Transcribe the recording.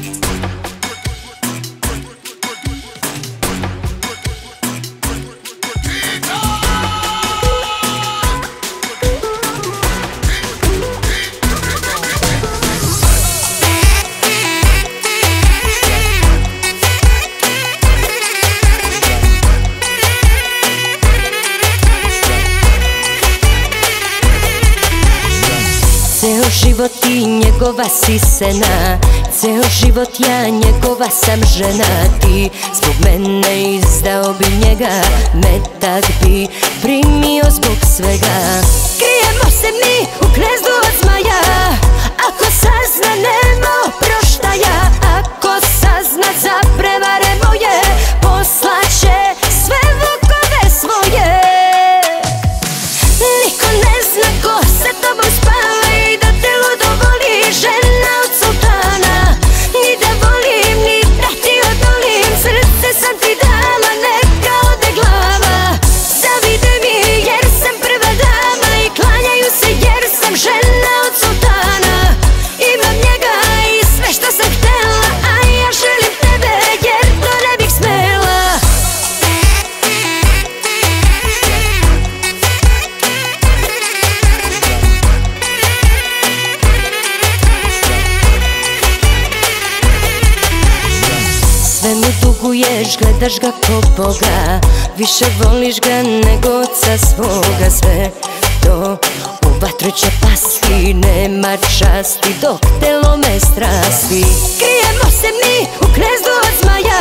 Ceo život ti njegova si sena Ceo život ja njegova sam žena. Ti zbog mene izdao bi njega Metak bi primio zbog svega duguješ, gledaš ga ko Boga. Više voliš ga nego oca svoga. Sve to u vatru će pasti Nema časti dok te lome strasti. Krijemo se mi u knezdu od zmaja